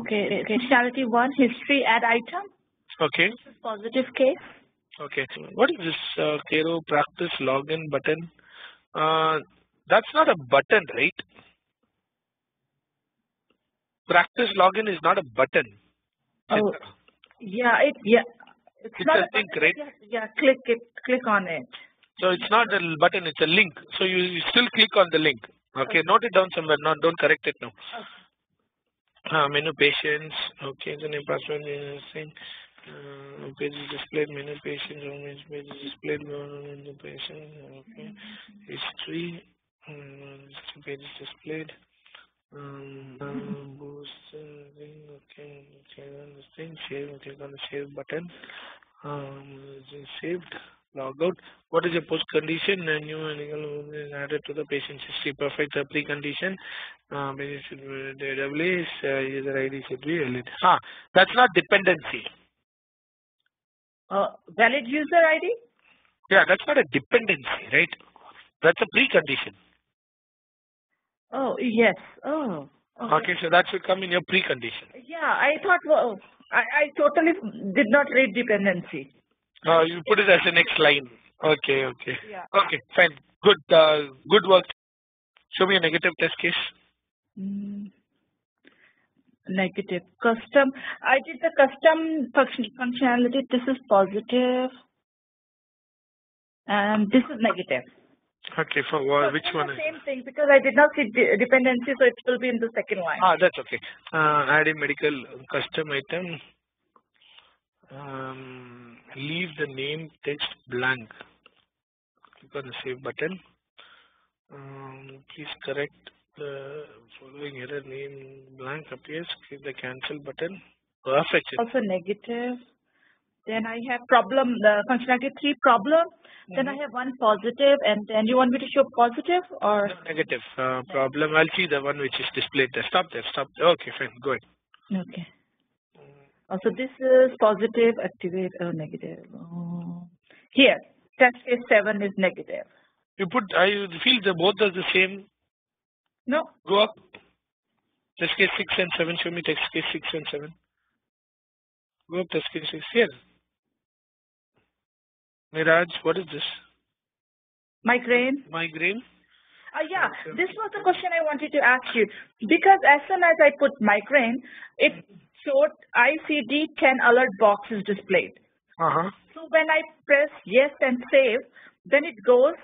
Okay, functionality one, history add item. Okay. Positive case. Okay. What is this uh, Kero practice login button? Uh, that's not a button, right? Practice login is not a button. Oh, yeah, it yeah. It's, It's not a a link, right? Yeah, yeah, click it, click on it. So it's not a button, it's a link. So you, you still click on the link. Okay, note it down somewhere. No, don't correct it now. Uh, menu patients. Okay, the name password is same. Uh, page is displayed. Menu patients. Home page is displayed. Menu patients. Okay. History. Um, page is displayed. Um, um, boost uh. Okay, save on this thing. Save. Click on the save button. Um, saved. Log out. What is your post condition? A new legal is added to the patient's history. Perfect. The precondition. Uh, patient should be database. Uh, user ID should be valid. Ah, that's not dependency. Uh, valid user ID. Yeah, that's not a dependency, right? That's a precondition. Oh yes. Oh. Okay, so that should come in your precondition. Yeah, I thought. Well, I I totally did not read dependency. Uh, you put it as the next line. Okay, okay. Yeah. Okay, fine. Good, uh, good work. Show me a negative test case. Mm. Negative custom. I did the custom function functionality. This is positive, and this is negative. Okay, for what, So which one? same thing because I did not see de- dependency, so it will be in the second line. ah, that's okay. Uh, add a medical custom item. Um, leave the name text blank. Click on the save button. Um, please correct the following error name blank appears. Click the cancel button. Perfect. Also negative. Then I have problem. The functionality three problem. Then I have one positive, and then you want me to show positive or No, negative uh, problem. I'll see the one which is displayed there. Stop there. Stop. There. Okay, fine. Go ahead. okay. Uh, also this is positive. Activate or negative. Oh. Here test case seven is negative. You put. I feel the both are the same. No. Go up. Test case six and seven. Show me test case six and seven. Go up. Test case six here. Miraj, what is this? Migraine. Migraine. Uh, yeah, this was the question I wanted to ask you because as soon as I put migraine, it showed ICD 10 alert box is displayed. Uh huh. So when I press yes and save, then it goes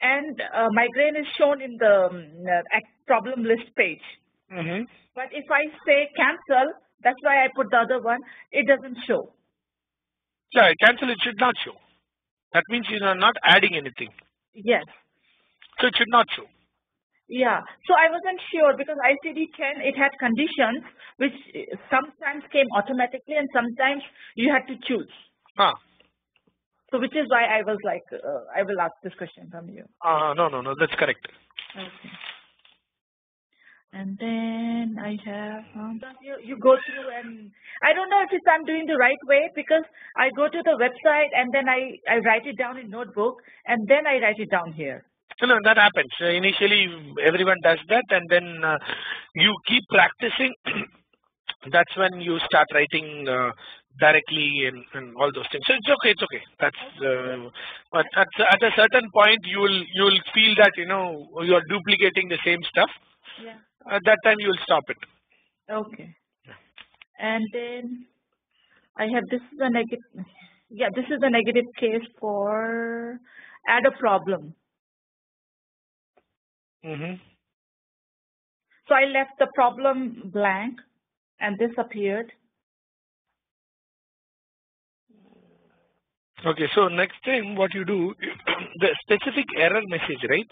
and uh, migraine is shown in the um, uh, problem list page. Mm-hmm. But if I say cancel, that's why I put the other one, it doesn't show. Yeah, cancel. It should not show. That means you are not adding anything. Yes. So it should not show. Yeah. So I wasn't sure because ICD-10, it had conditions which sometimes came automatically and sometimes you had to choose. Ah. So which is why I was like, uh, I will ask this question from you. Uh, no, no, no. That's correct. Okay. And then I have, um, you, you go through and I don't know if it's I'm doing the right way because I go to the website and then I, I write it down in notebook and then I write it down here. No, no, that happens. Initially, everyone does that, and then uh, you keep practicing. That's when you start writing uh, directly and, and all those things. So it's okay. It's okay. That's. Uh, but at at a certain point, you will you will feel that you know you are duplicating the same stuff. Yeah. At that time, you will stop it. Okay. And then I have this is a negative. Yeah, this is a negative case for add a problem. Mm-hmm. So I left the problem blank and this appeared. Okay. So next time, what you do, the specific error message, right?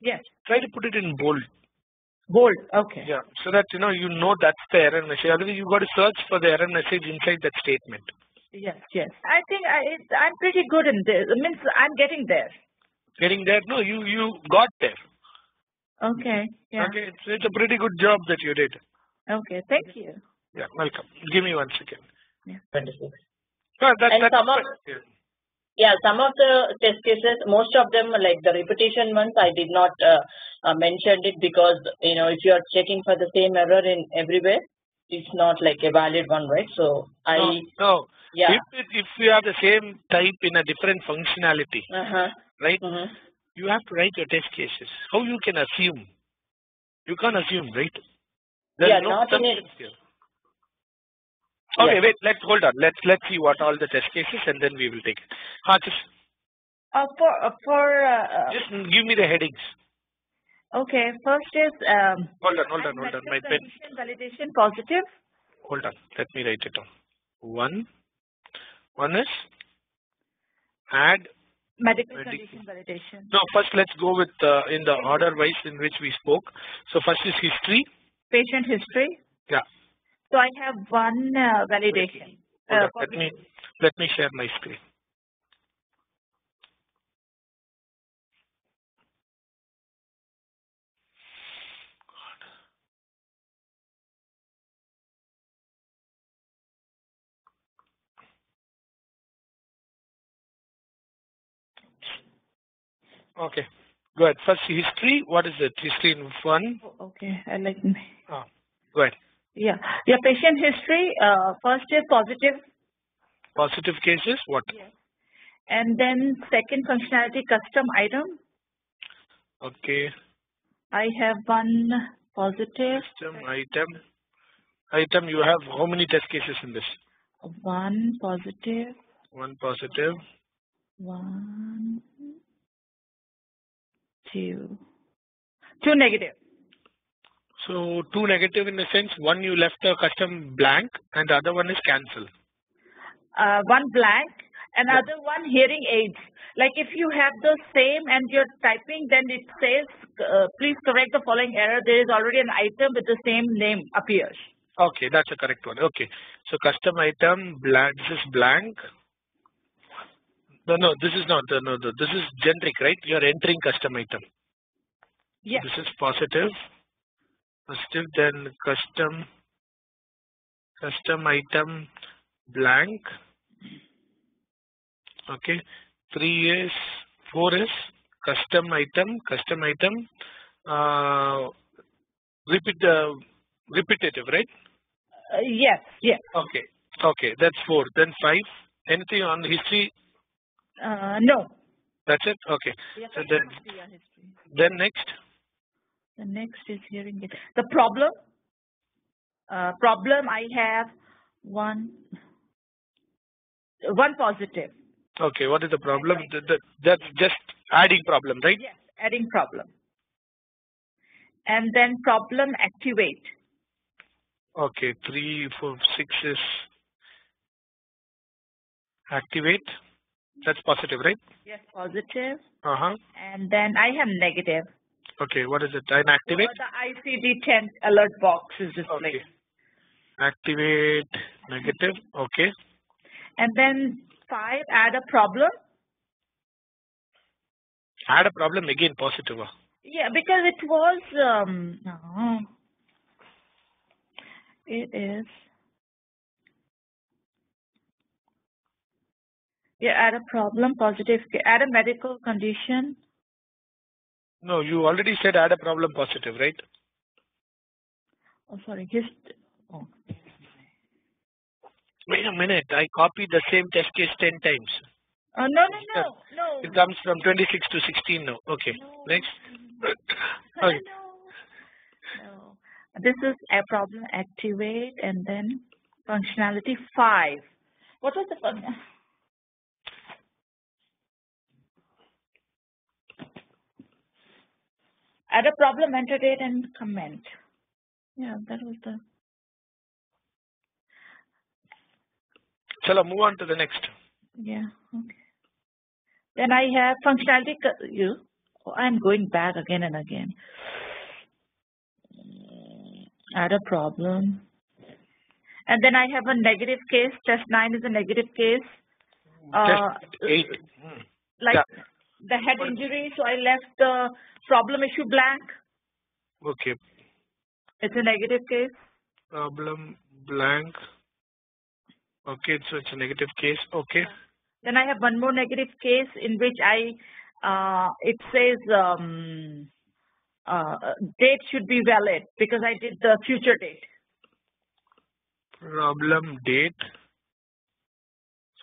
Yes. Try to put it in bold. Bold. Okay. Yeah, so that you know you know that's the error message. Otherwise, you've got to search for the error message inside that statement. Yes. Yes. I think I, I'm pretty good in this. It means I'm getting there. Getting there? No, you you got there. Okay. Yeah. Okay, it's, it's a pretty good job that you did. Okay. Thank you. Yeah, welcome. Give me one second. 26. No, that, And that's some of- yeah. Yeah, some of the test cases, most of them, like the repetition ones, I did not uh, uh, mention it because, you know, if you are checking for the same error in everywhere, it's not like a valid one, right? So I No, no. yeah. If it, if you have the same type in a different functionality, Uh huh. right? hmm You have to write your test cases. How you can assume? You can't assume, right? There's Yeah, no not in a- assumptions here. Okay, Yeah. wait. Let's hold on. Let's let's see what all the test cases, and then we will take it. Ah, just Uh, for uh, for uh, uh, just give me the headings. okay, first is um, Hold on, hold on, hold on. My pen. validation positive. Hold on. Let me write it down. One. One is add. Medical condition validation. No, first let's go with uh, in the order wise in which we spoke. So first is history. Patient history. Yeah. So I have one uh, validation. Uh. Let me let me share my screen. Okay. Go ahead. First history. What is it? History in one. oh, okay, I like. Ah, go ahead. Yeah, yeah. Patient history. Uh, first is positive, Positive cases. What? and then second functionality custom item. Okay. I have one positive, Custom item. Item. You have how many test cases in this? one positive. positive, One positive. one, two, two negative. So two negative in the sense one you left the custom blank and the other one is cancel. uh, one blank, another one hearing aids. Like if you have the same and you're typing, then it says, uh, please correct the following error. There is already an item with the same name appears. Okay, that's a correct one. Okay, so custom item blank. This is blank. No, no, this is not. No, no, this is generic, right? You are entering custom item. Yes. This is positive. Positive, then custom. Custom item blank. Okay, three is four is custom item. Custom item. Uh, repeat the repetitive, right? Uh, yes, yes. Okay. Okay, that's four. Then five. Anything on history? Uh, no. That's it. Okay. So then, can't see your history. then next. The next is hearing it. The problem. Uh, problem I have one, one positive. Okay, what is the problem? Th- th- That's just adding problem, right? Yes, adding problem. And then problem activate. Okay, three, four, six is activate. That's positive, right? Yes, positive. Uh huh. And then I have negative. Okay, what is it? Inactivate. The ICD-10 alert box is displayed. Okay. Activate negative. Okay. And then five, add a problem. Add a problem again. Positive. ah. Yeah, because it was, um, no. it is, yeah, add a problem, positive, add a medical condition. No, you already said add a problem positive, right? Oh, sorry, hist, oh, Wait a minute. I copied the same test case 10 times. oh, no, no, no, no. It comes from 26 to 16 now. Okay. Next. okay. No. This is a problem activate and then functionality five. What was the fun? Add a problem, enter date and comment. Yeah, that was the. Shall I move on to the next? Yeah, okay. Then I have functionality. You. Oh, I'm going back again and again. Add a problem. And then I have a negative case. Test 9 is a negative case. Uh, 8. Hmm. like Yeah. The head injury, so I left the problem issue blank. Okay. It's a negative case. Problem blank. Okay, so it's a negative case. Okay. Then I have one more negative case in which I, uh, it says um, uh, date should be valid because I did the future date. problem date.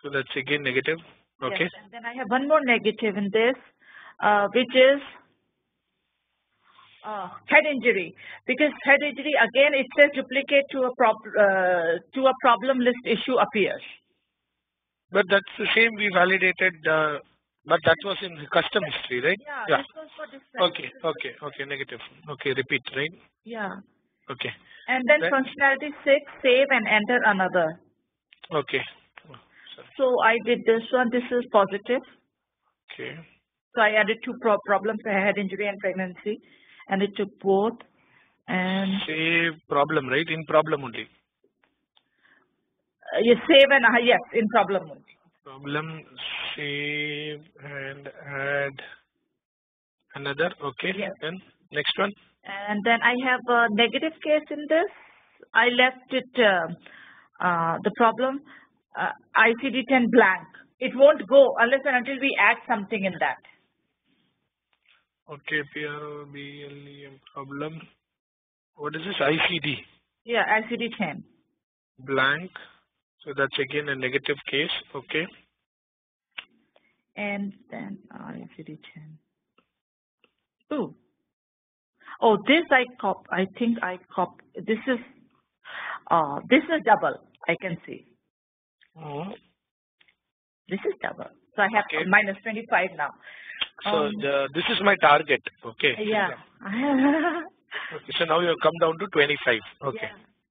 So that's again negative. Okay. Yes, and then I have one more negative in this, uh, which is uh, head injury. Because head injury again it says duplicate to a uh, to a problem list issue appears. But that's the same we validated. Uh, but that was in custom history, right? Yeah, this was for different. Okay. Okay. Okay. Negative. Okay. Repeat, right? Yeah. Okay. And then Then- functionality six, save and enter another. Okay. So I did this one. This is positive. Okay. So I added two pro problems, had injury and pregnancy, and it took both. And Save problem, right? In problem only. uh, you save and uh, yes, in problem only. Problem save and add another. Okay. Yes. Then next one. And then I have a negative case in this. I left it uh, uh, the problem uh, ICD-10 blank. It won't go unless and until we add something in that. Okay. PROBLEM problem. What is this? ICD Yeah, ICD-10. blank. So that's again a negative case. Okay. And then ICD-10. Ooh. Oh, this I cop. I think I cop. This is. Uh, this is double. I can see. Oh. This is double. So I have Okay. minus 25 now. So Um, the, this is my target. Okay. Yeah. Okay. So now you have come down to 25. Okay. Yeah.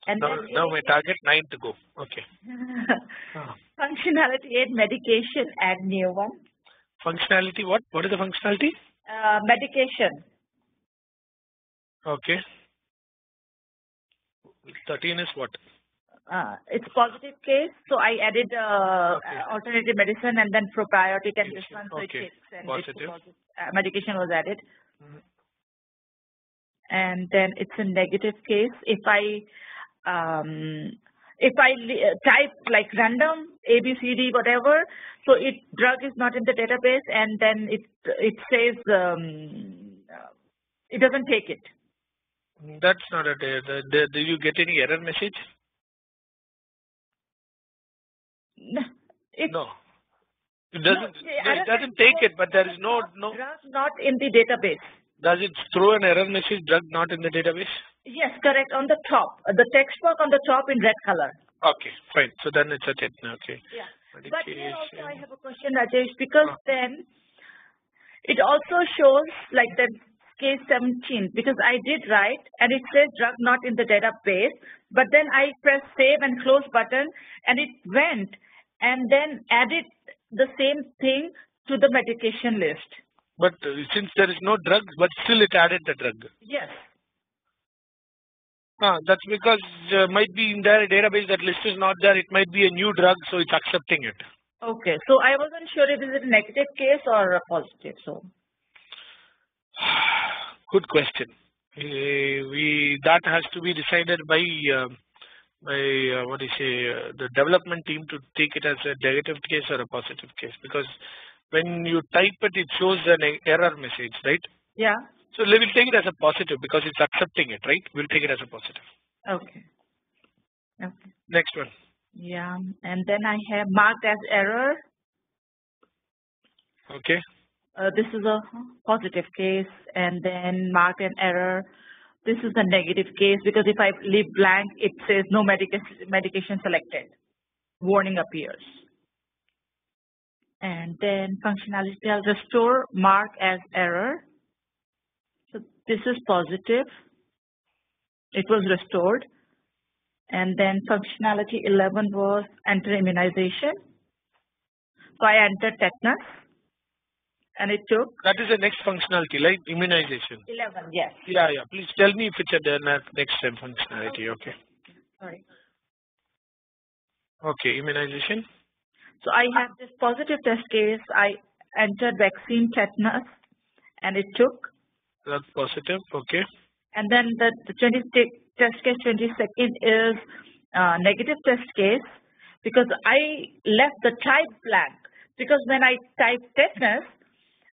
And Now, now my target 9 to go. Okay. Ah. functionality aid medication add new one. Functionality what? What is the functionality? Uh, medication. Okay. 13 is what? Uh, it's positive case, so I added uh, Okay. alternative medicine and then probiotic and this one, so it Okay. takes and Positive. It's posi- uh, medication was added. Mhm. And then it's a negative case. If I um, if I uh, type like random A B C D whatever, so it drug is not in the database, and then it it says um, uh, it doesn't take it. That's not a. Do you get any error message? No. It doesn't. no, it doesn't take it, but there is no no. drug not in the database. Does it throw an error message? Drug not in the database. Yes, correct. On the top, the text box on the top in red color. Okay, fine. So then it's a 10. Okay. Yeah. But here also I have a question, Rajesh, because Ah. then it also shows like that case 17 because I did write and it says drug not in the database, but then I press save and close button and it went and then added the same thing to the medication list. But uh, since there is no drug, but still it added the drug. Yes. Ah, that's because uh, might be in their database that list is not there. It might be a new drug, so it's accepting it. Okay. So I wasn't sure if it is a negative case or a positive. So Good question. Uh, we that has to be decided by uh, by uh, what do you say uh, the development team to take it as a negative case or a positive case because when you type it, it shows an error message, right? yeah. So we will take it as a positive because it's accepting it, right? We'll take it as a positive. Okay. Okay. Next one. Yeah. And then I have marked as error. Okay. Uh, this is a positive case and then mark an error. This is a negative case because if I leave blank, it says no medication, medication selected. Warning appears. And then functionality I'll restore mark as error. So this is positive. It was restored. And then functionality 11 was enter immunization. So I entered tetanus and it took That is the next functionality, like immunization. 11, yes. Yeah, yeah. Please tell me if it's a the next time functionality. Okay. Sorry. Okay. Immunization. So I have this positive test case. I entered vaccine tetanus and it took. Drug positive. Okay. And then the, the 20 test case 22nd is uh, negative test case because I left the type blank. Because when I type tetanus,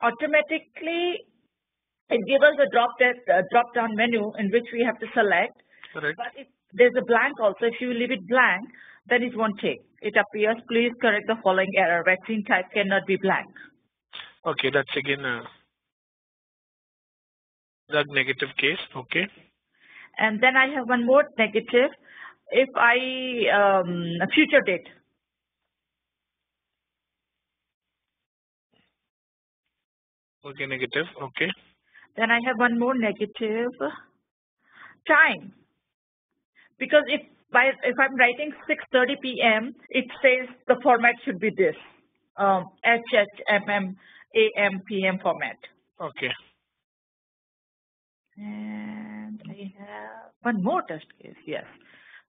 automatically it gives us a drop, uh, drop down menu in which we have to select. Correct. But it there's a blank also. If you leave it blank, then it won't take. It appears, please correct the following error. Vaccine type cannot be blank. Okay, that's again a drug negative case. Okay. And then I have one more negative. If I um, future date. Okay, negative. Okay. Then I have one more negative time. Because if by if I'm writing 6:30 p.m., it says the format should be this um, HHMM AM PM format. Okay. And I have one more test case. Yes,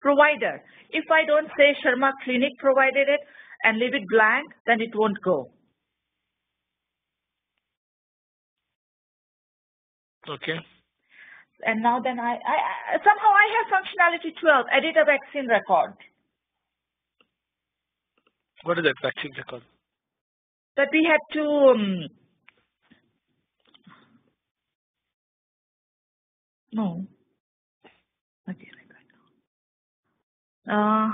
provider. If I don't say Sharma Clinic provided it and leave it blank, then it won't go. Okay. And now then I, I, I somehow I have functionality 12, edit a vaccine record. What is that vaccine record? That we had to um, no. Okay, uh,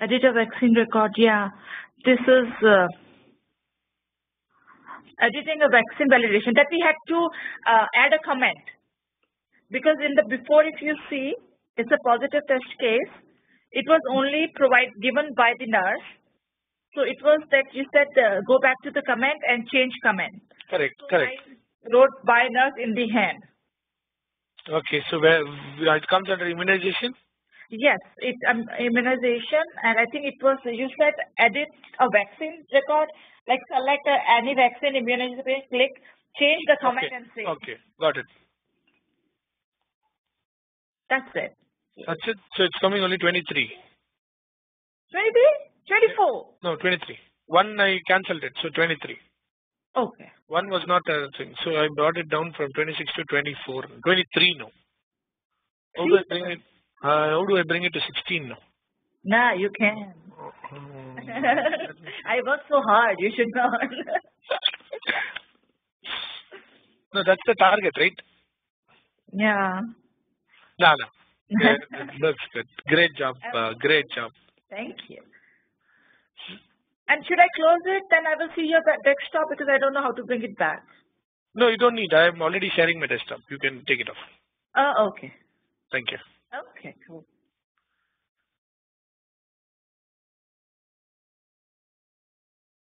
edit a vaccine record. Yeah, this is uh, editing a vaccine validation that we had to uh, add a comment because in the before if you see it's a positive test case it was only provide given by the nurse so it was that you said uh, go back to the comment and change comment Correct. so correct. I wrote by nurse in the hand Okay. So where it comes under immunization? yes it's um, immunization and I think it was you said edit a vaccine record like select uh, any vaccine immunization click change the comment Okay. and say Okay. Got it. that's it That's it. So it's coming only 23. 23 24 No, 23. One I cancelled it. So 23. okay One was not a thing. So I brought it down from 26 to 24. 23 now. How do I bring it? Uh, how do I bring it to 16 now? Nah, you can. Hmm. I work so hard. You should know. no, that's the target, right? yeah. No, no. Looks good. Great job. Uh, great job. Thank you. And should I close it? Then I will see your desktop because I don't know how to bring it back. No, you don't need. I am already sharing my desktop. You can take it off. Oh, okay. Thank you. Okay, cool.